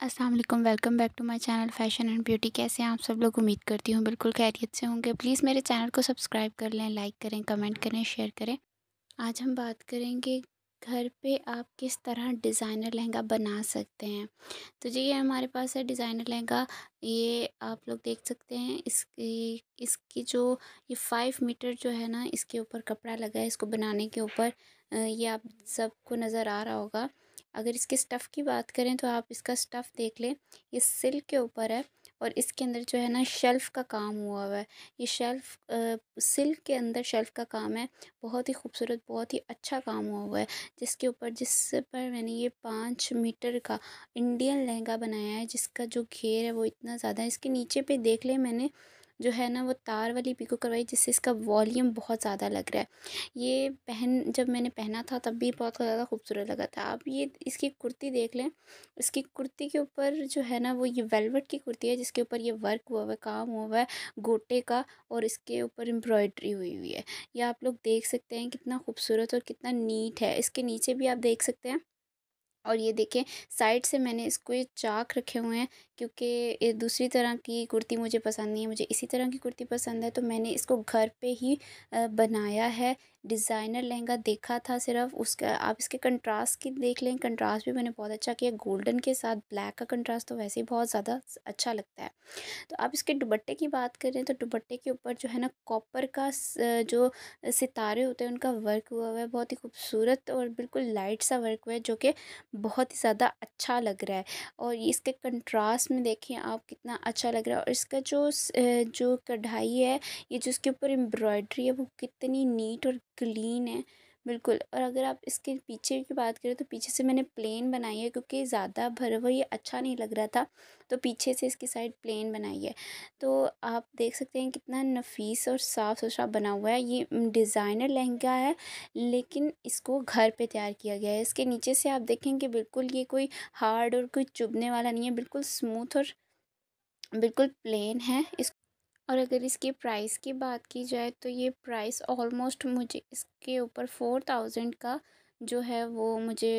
अस्सलाम वालेकुम welcome back to my channel fashion and beauty कैसे हैं आप सब लोग? उम्मीद करती हूँ बिल्कुल खैरियत से होंगे। प्लीज़ मेरे चैनल को सब्सक्राइब कर लें लाइक करें कमेंट करें शेयर करें। आज हम बात करेंगे घर पे आप किस तरह डिज़ाइनर लहंगा बना सकते हैं। तो जी, ये हमारे पास है डिज़ाइनर लहंगा। ये आप लोग देख सकते हैं, इसकी इसकी जो, ये फाइव मीटर जो है ना, इसके ऊपर कपड़ा लगा है, इसको बनाने के ऊपर। ये आप सबको नज़र आ रहा होगा। अगर इसके स्टफ़ की बात करें तो आप इसका स्टफ़ देख लें, ये सिल्क के ऊपर है और इसके अंदर जो है ना शेल्फ़ का काम हुआ हुआ है। ये शेल्फ़ सिल्क के अंदर शेल्फ़ का काम है, बहुत ही खूबसूरत, बहुत ही अच्छा काम हुआ हुआ है। जिसके ऊपर, जिस पर मैंने ये पाँच मीटर का इंडियन लहंगा बनाया है, जिसका जो घेर है वो इतना ज़्यादा है, इसके नीचे पे देख लें मैंने जो है ना, वो तार वाली पिको करवाई जिससे इसका वॉल्यूम बहुत ज़्यादा लग रहा है। ये पहन, जब मैंने पहना था तब भी बहुत ज़्यादा खूबसूरत लगा था। आप ये इसकी कुर्ती देख लें। इसकी कुर्ती के ऊपर जो है ना, वो ये वेलवेट की कुर्ती है जिसके ऊपर ये वर्क हुआ हुआ है काम हुआ हुआ है, गोटे का और इसके ऊपर एम्ब्रॉयड्री हुई हुई है। ये आप लोग देख सकते हैं कितना खूबसूरत और कितना नीट है। इसके नीचे भी आप देख सकते हैं। और ये देखें, साइड से मैंने इसको ये चाक रखे हुए हैं। क्योंकि दूसरी तरह की कुर्ती मुझे पसंद नहीं है, मुझे इसी तरह की कुर्ती पसंद है तो मैंने इसको घर पे ही बनाया है। डिज़ाइनर लहंगा देखा था सिर्फ़, उसका, आप इसके कंट्रास्ट की देख लें, कंट्रास्ट भी मैंने बहुत अच्छा किया, गोल्डन के साथ ब्लैक का कंट्रास्ट तो वैसे ही बहुत ज़्यादा अच्छा लगता है। तो आप इसके दुपट्टे की बात करें तो दुपट्टे के ऊपर जो है ना, कॉपर का जो सितारे होते हैं, उनका वर्क हुआ हुआ है, बहुत ही खूबसूरत और बिल्कुल लाइट सा वर्क हुआ है, जो कि बहुत ही ज़्यादा अच्छा लग रहा है। और इसके कंट्रास्ट में देखें आप कितना अच्छा लग रहा है और इसका जो जो कढ़ाई है, ये जो इसके ऊपर एम्ब्रॉयड्री है, वो कितनी नीट और क्लीन है। बिल्कुल, और अगर आप इसके पीछे की बात करें तो पीछे से मैंने प्लेन बनाई है क्योंकि ज़्यादा भरा हुआ ये अच्छा नहीं लग रहा था तो पीछे से इसकी साइड प्लेन बनाई है। तो आप देख सकते हैं कितना नफीस और साफ़ सुथरा बना हुआ है, ये डिज़ाइनर लहंगा है, लेकिन इसको घर पे तैयार किया गया है। इसके नीचे से आप देखेंगे बिल्कुल ये कोई हार्ड और कोई चुभने वाला नहीं है, बिल्कुल स्मूथ और बिल्कुल प्लेन है। इस और अगर इसके प्राइस की बात की जाए तो ये प्राइस ऑलमोस्ट मुझे इसके ऊपर फ़ोर थाउज़ेंड का जो है वो मुझे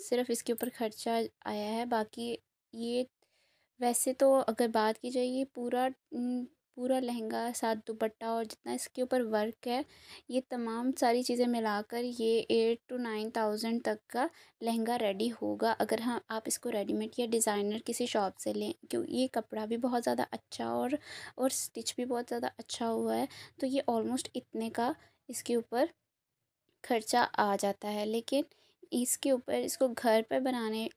सिर्फ़ इसके ऊपर ख़र्चा आया है। बाकी ये, वैसे तो अगर बात की जाए ये पूरा पूरा लहंगा साथ दुपट्टा और जितना इसके ऊपर वर्क है, ये तमाम सारी चीज़ें मिलाकर ये एट टू नाइन थाउज़ेंड तक का लहंगा रेडी होगा। अगर हाँ आप इसको रेडीमेड या डिज़ाइनर किसी शॉप से लें, क्यों, ये कपड़ा भी बहुत ज़्यादा अच्छा और और स्टिच भी बहुत ज़्यादा अच्छा हुआ है तो ये ऑलमोस्ट इतने का इसके ऊपर खर्चा आ जाता है। लेकिन इसके ऊपर, इसको घर पर बनाने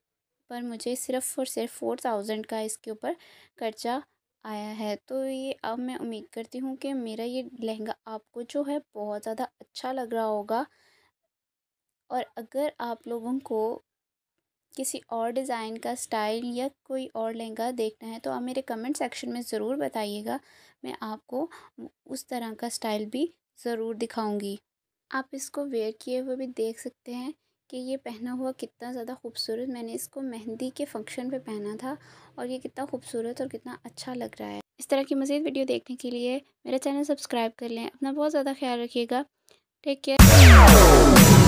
पर मुझे सिर्फ़ और सिर्फ़ फोर थाउज़ेंड का इसके ऊपर खर्चा आया है। तो ये अब मैं उम्मीद करती हूँ कि मेरा ये लहंगा आपको जो है बहुत ज़्यादा अच्छा लग रहा होगा। और अगर आप लोगों को किसी और डिज़ाइन का स्टाइल या कोई और लहंगा देखना है तो आप मेरे कमेंट सेक्शन में ज़रूर बताइएगा। मैं आपको उस तरह का स्टाइल भी ज़रूर दिखाऊँगी। आप इसको वेयर किए हुए भी देख सकते हैं। कि ये पहना हुआ कितना ज़्यादा खूबसूरत, मैंने इसको मेहंदी के फ़ंक्शन पे पहना था और ये कितना खूबसूरत और कितना अच्छा लग रहा है। इस तरह की मज़ीद वीडियो देखने के लिए मेरा चैनल सब्सक्राइब कर लें, अपना बहुत ज़्यादा ख्याल रखिएगा। Take care.